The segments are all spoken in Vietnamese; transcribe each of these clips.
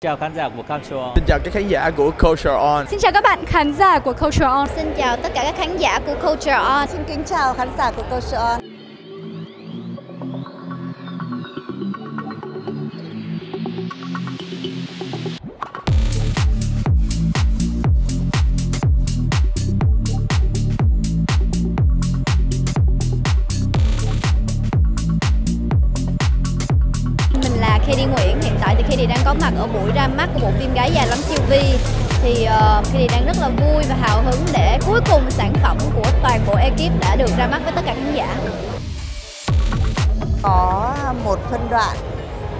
chào khán giả của Culture On. Xin chào các khán giả của Culture On. Xin chào các bạn khán giả của Culture On. Xin chào tất cả các khán giả của Culture On. Xin kính chào khán giả của Culture On. Mình là Katie Nguyễn, hiện tại thì đang có mặt ở buổi ra mắt của bộ phim Gái già lắm Chiêu Vi thì ờ, uh, Katie đang rất là vui và hào hứng để cuối cùng sản phẩm của toàn bộ ekip đã được ra mắt với tất cả khán giả. Có một phân đoạn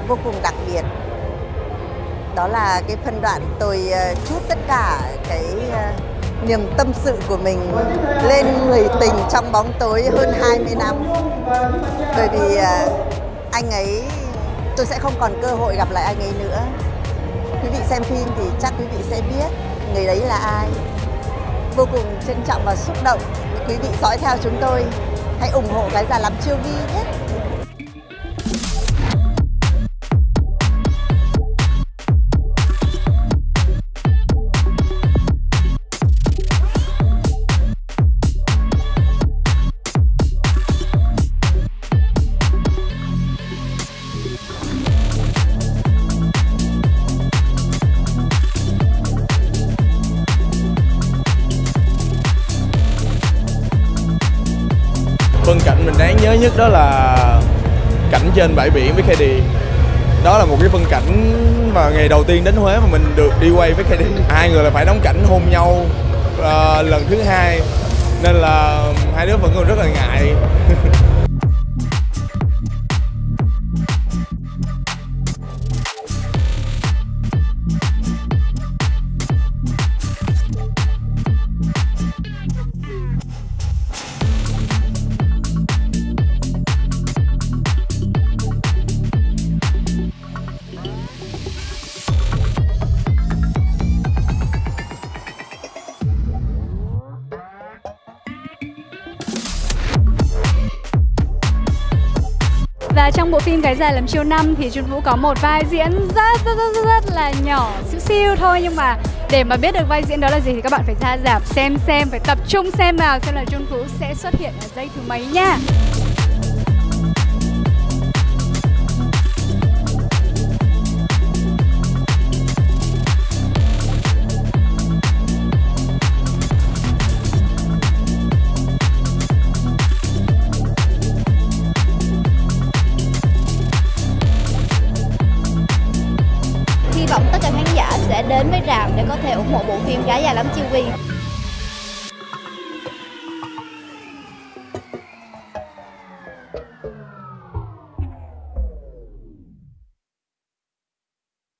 vô cùng đặc biệt. Đó là cái phân đoạn tôi ờ, chút tất cả cái ờ, niềm tâm sự của mình lên người tình trong bóng tối hơn 20 năm. Bởi vì anh ấy tôi sẽ không còn cơ hội gặp lại anh ấy nữa. Quý vị xem phim thì chắc quý vị sẽ biết người đấy là ai. Vô cùng trân trọng và xúc động. Quý vị dõi theo chúng tôi. Hãy ủng hộ cái già lắm chiêu vi nhé. Phân cảnh mình đáng nhớ nhất đó là cảnh trên bãi biển với Kedy Đó là một cái phân cảnh mà ngày đầu tiên đến Huế mà mình được đi quay với Kedy Hai người là phải đóng cảnh hôn nhau uh, lần thứ hai. Nên là hai đứa vẫn còn rất là ngại. Và trong bộ phim Cái già làm chiêu năm thì Trung Vũ có một vai diễn rất rất rất rất, rất là nhỏ xíu siêu thôi nhưng mà để mà biết được vai diễn đó là gì thì các bạn phải ra dạp xem xem phải tập trung xem vào xem là Trung Vũ sẽ xuất hiện ở giây thứ mấy nha. Sẽ đến với rạp để có thể ủng hộ bộ phim Gái già lắm Chiêu Vi.